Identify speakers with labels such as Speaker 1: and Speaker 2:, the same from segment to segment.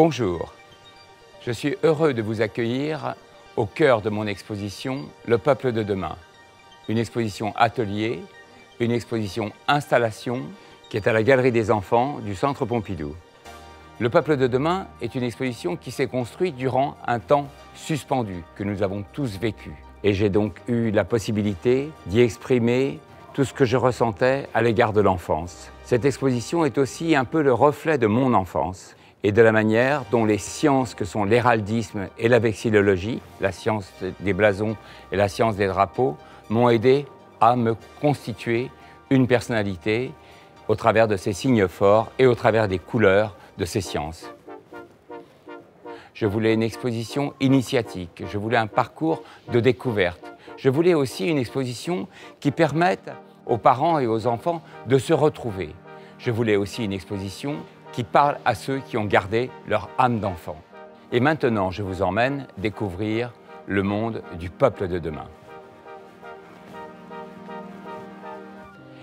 Speaker 1: Bonjour, je suis heureux de vous accueillir au cœur de mon exposition Le peuple de demain, une exposition atelier, une exposition installation qui est à la Galerie des enfants du Centre Pompidou. Le peuple de demain est une exposition qui s'est construite durant un temps suspendu que nous avons tous vécu. Et j'ai donc eu la possibilité d'y exprimer tout ce que je ressentais à l'égard de l'enfance. Cette exposition est aussi un peu le reflet de mon enfance et de la manière dont les sciences que sont l'héraldisme et la vexillologie, la science des blasons et la science des drapeaux, m'ont aidé à me constituer une personnalité au travers de ces signes forts et au travers des couleurs de ces sciences. Je voulais une exposition initiatique, je voulais un parcours de découverte, je voulais aussi une exposition qui permette aux parents et aux enfants de se retrouver. Je voulais aussi une exposition qui parle à ceux qui ont gardé leur âme d'enfant. Et maintenant, je vous emmène découvrir le monde du peuple de demain.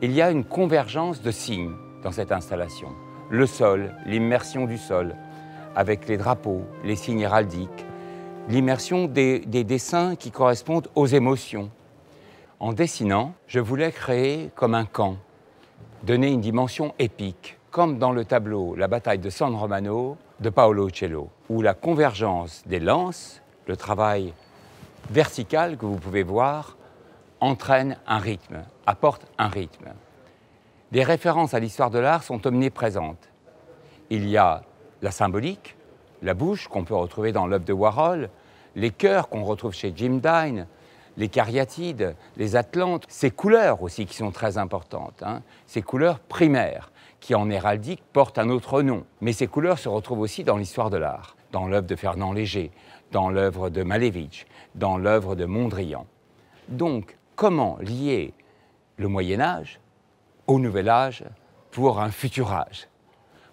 Speaker 1: Il y a une convergence de signes dans cette installation. Le sol, l'immersion du sol, avec les drapeaux, les signes héraldiques, l'immersion des, des, dessins qui correspondent aux émotions. En dessinant, je voulais créer comme un camp, donner une dimension épique, comme dans le tableau La bataille de San Romano de Paolo Cello, où la convergence des lances, le travail vertical que vous pouvez voir, entraîne un rythme, apporte un rythme. Des références à l'histoire de l'art sont omniprésentes. Il y a la symbolique, la bouche qu'on peut retrouver dans l'œuvre de Warhol, les cœurs qu'on retrouve chez Jim Dine, les cariatides, les atlantes, ces couleurs aussi qui sont très importantes, hein, ces couleurs primaires qui en héraldique portent un autre nom. Mais ces couleurs se retrouvent aussi dans l'histoire de l'art, dans l'œuvre de Fernand Léger, dans l'œuvre de Malevich, dans l'œuvre de Mondrian. Donc, comment lier le Moyen Âge au Nouvel Âge pour un futur âge?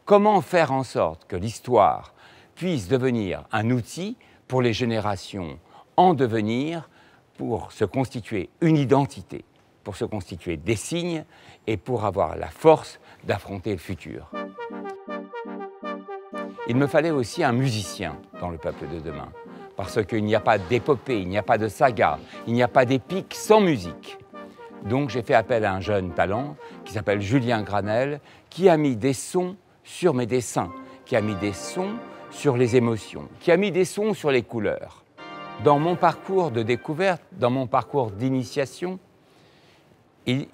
Speaker 1: Comment faire en sorte que l'histoire puisse devenir un outil pour les générations en devenir, pour se constituer une identité, pour se constituer des signes et pour avoir la force d'affronter le futur. Il me fallait aussi un musicien dans le peuple de demain, parce qu'il n'y a pas d'épopée, il n'y a pas de saga, il n'y a pas d'épique sans musique. Donc j'ai fait appel à un jeune talent qui s'appelle Julien Granel, qui a mis des sons sur mes dessins, qui a mis des sons sur les émotions, qui a mis des sons sur les couleurs. Dans mon parcours de découverte, dans mon parcours d'initiation,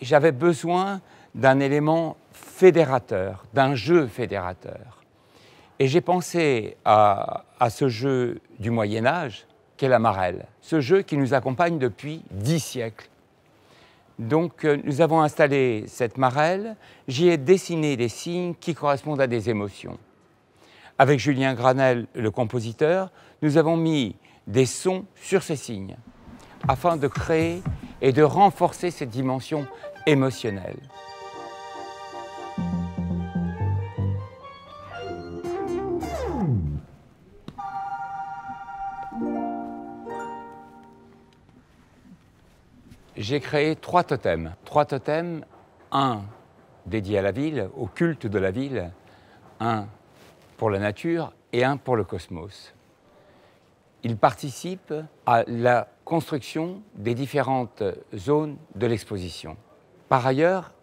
Speaker 1: j'avais besoin d'un élément fédérateur, d'un jeu fédérateur. Et j'ai pensé à, à, ce jeu du Moyen Âge, qu'est la marelle, ce jeu qui nous accompagne depuis dix siècles. Donc euh, nous avons installé cette marelle, j'y ai dessiné des signes qui correspondent à des émotions. Avec Julien Granel, le compositeur, nous avons mis des sons sur ces signes afin de créer et de renforcer cette dimension émotionnelle. J'ai créé trois totems. Trois totems, un dédié à la ville, au culte de la ville, un pour la nature et un pour le cosmos. Ils participent à la construction des différentes zones de l'exposition. Par ailleurs,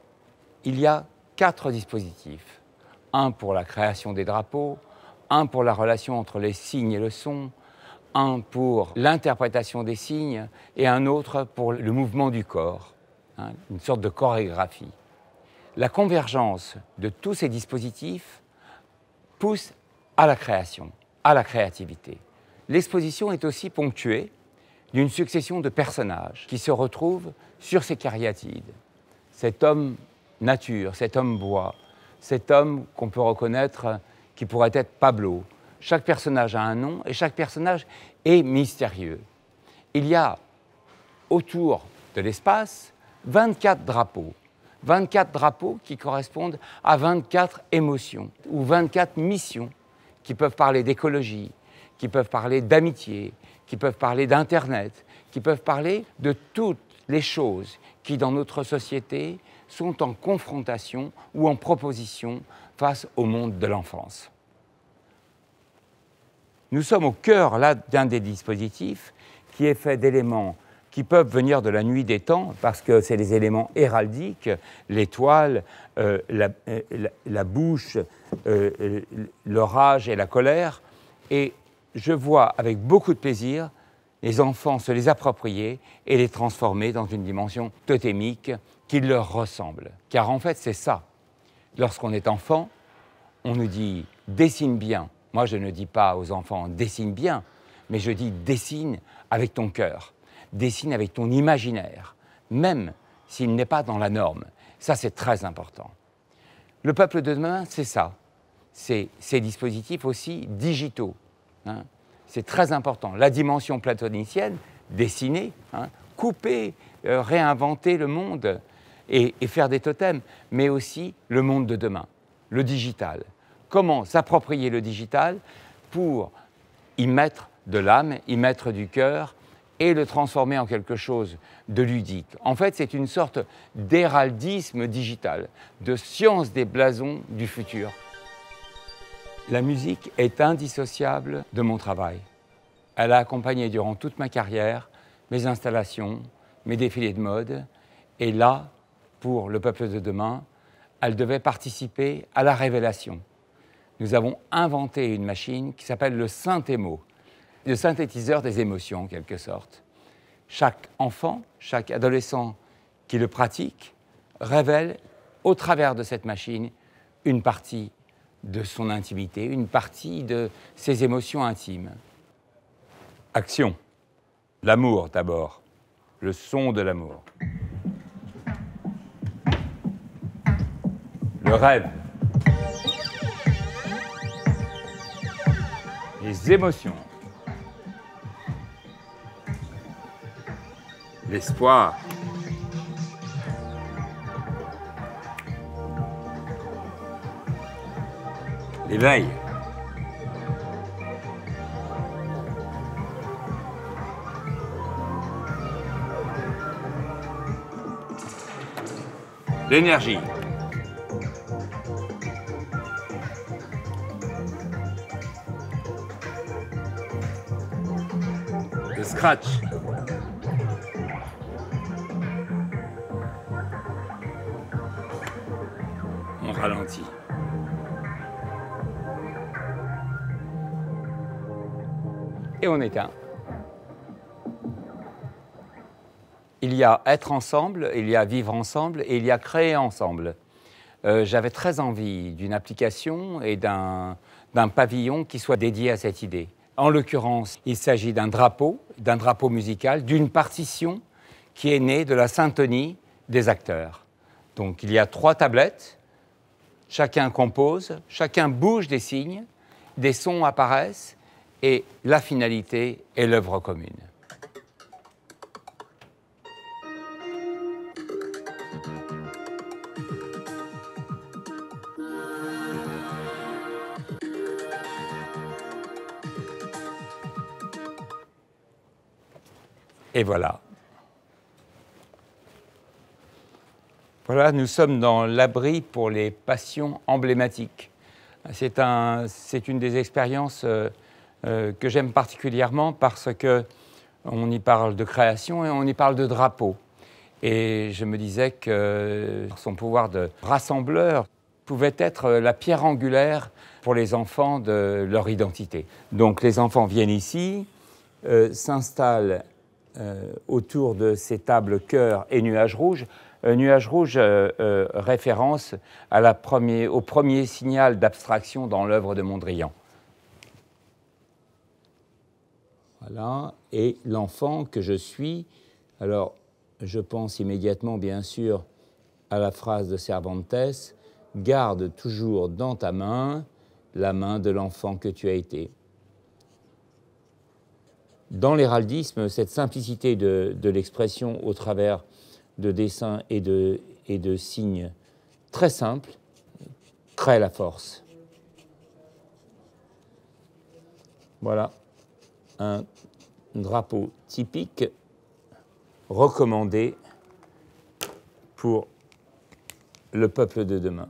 Speaker 1: il y a quatre dispositifs. Un pour la création des drapeaux, un pour la relation entre les signes et le son, un pour l'interprétation des signes et un autre pour le mouvement du corps, hein, une sorte de chorégraphie. La convergence de tous ces dispositifs pousse à la création, à la créativité. L'exposition est aussi ponctuée d'une succession de personnages qui se retrouvent sur ces cariatides. Cet homme nature, cet homme bois, cet homme qu'on peut reconnaître qui pourrait être Pablo. Chaque personnage a un nom et chaque personnage est mystérieux. Il y a autour de l'espace 24 drapeaux. 24 drapeaux qui correspondent à 24 émotions ou 24 missions qui peuvent parler d'écologie, qui peuvent parler d'amitié, qui peuvent parler d'Internet, qui peuvent parler de toutes les choses qui, dans notre société, sont en confrontation ou en proposition face au monde de l'enfance. Nous sommes au cœur là d'un des dispositifs qui est fait d'éléments qui peuvent venir de la nuit des temps, parce que c'est les éléments héraldiques, l'étoile, euh, euh, la, bouche, euh, l'orage et la colère. Et je vois avec beaucoup de plaisir les enfants se les approprier et les transformer dans une dimension totémique qui leur ressemble. Car en fait, c'est ça. Lorsqu'on est enfant, on nous dit dessine bien. Moi, je ne dis pas aux enfants dessine bien, mais je dis dessine avec ton cœur dessine avec ton imaginaire, même s'il n'est pas dans la norme. Ça, c'est très important. Le peuple de demain, c'est ça. C'est ces dispositifs aussi digitaux. Hein. C'est très important. La dimension platonicienne, dessiner, hein, couper, euh, réinventer le monde et, et faire des totems, mais aussi le monde de demain, le digital. Comment s'approprier le digital pour y mettre de l'âme, y mettre du cœur, et le transformer en quelque chose de ludique. En fait, c'est une sorte d'héraldisme digital, de science des blasons du futur. La musique est indissociable de mon travail. Elle a accompagné durant toute ma carrière mes installations, mes défilés de mode, et là, pour le peuple de demain, elle devait participer à la révélation. Nous avons inventé une machine qui s'appelle le synthémo le synthétiseur des émotions en quelque sorte. Chaque enfant, chaque adolescent qui le pratique révèle au travers de cette machine une partie de son intimité, une partie de ses émotions intimes. Action. L'amour d'abord, le son de l'amour. Le rêve. Les émotions. l'espoir. L'éveil. L'énergie. Le scratch. ralenti. Et on éteint. Il y a être ensemble, il y a vivre ensemble et il y a créer ensemble. Euh, j'avais très envie d'une application et d'un pavillon qui soit dédié à cette idée. En l'occurrence, il s'agit d'un drapeau, d'un drapeau musical, d'une partition qui est née de la syntonie des acteurs. Donc il y a trois tablettes Chacun compose, chacun bouge des signes, des sons apparaissent et la finalité est l'œuvre commune. Et voilà, Voilà, nous sommes dans l'abri pour les passions emblématiques. C'est un, une des expériences euh, euh, que j'aime particulièrement parce que on y parle de création et on y parle de drapeau. Et je me disais que son pouvoir de rassembleur pouvait être la pierre angulaire pour les enfants de leur identité. Donc les enfants viennent ici, euh, s'installent autour de ces tables cœur et nuages rouges nuage rouge euh, euh, référence à la premier, au premier signal d'abstraction dans l'œuvre de Mondrian. Voilà, et l'enfant que je suis, alors je pense immédiatement bien sûr à la phrase de Cervantes, garde toujours dans ta main la main de l'enfant que tu as été. Dans l'héraldisme, cette simplicité de, l'expression au travers de dessins et de, et de signes très simples crée la force. Voilà un drapeau typique recommandé pour le peuple de demain.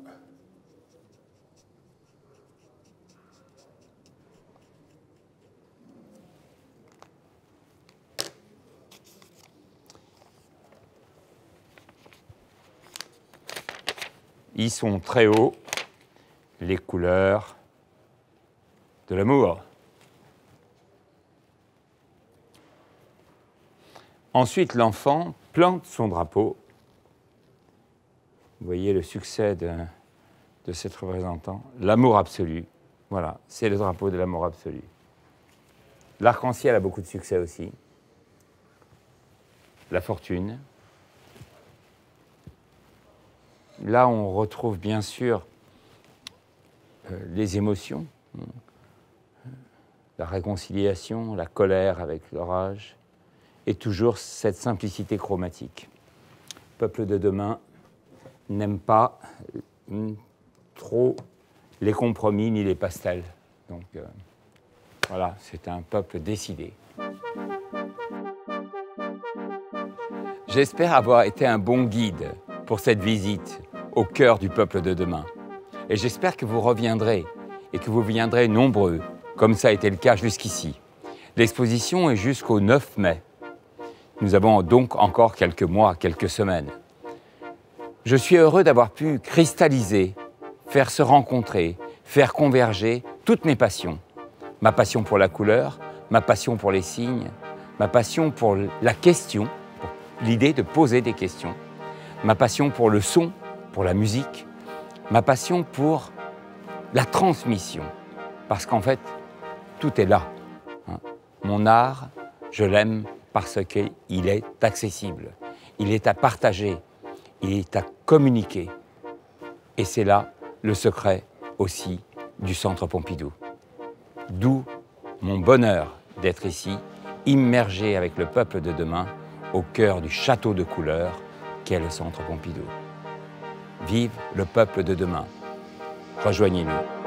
Speaker 1: Ils sont très hauts, les couleurs de l'amour. Ensuite, l'enfant plante son drapeau. Vous voyez le succès de, de cette représentant. L'amour absolu. Voilà, c'est le drapeau de l'amour absolu. L'arc-en-ciel a beaucoup de succès aussi. La fortune. Là, on retrouve bien sûr euh, les émotions, la réconciliation, la colère avec l'orage, et toujours cette simplicité chromatique. peuple de demain n'aime pas euh, trop les compromis ni les pastels. Donc euh, voilà, c'est un peuple décidé. J'espère avoir été un bon guide pour cette visite au cœur du peuple de demain. Et j'espère que vous reviendrez et que vous viendrez nombreux, comme ça a été le cas jusqu'ici. L'exposition est jusqu'au 9 mai. Nous avons donc encore quelques mois, quelques semaines. Je suis heureux d'avoir pu cristalliser, faire se rencontrer, faire converger toutes mes passions. Ma passion pour la couleur, ma passion pour les signes, ma passion pour la question, l'idée de poser des questions, ma passion pour le son, pour la musique, ma passion pour la transmission. Parce qu'en fait, tout est là. Hein. Mon art, je l'aime parce qu'il est accessible, il est à partager, il est à communiquer. Et c'est là le secret aussi du Centre Pompidou. D'où mon bonheur d'être ici, immergé avec le peuple de demain, au cœur du château de couleurs qu'est le Centre Pompidou. Vive le peuple de demain. Rejoignez-nous.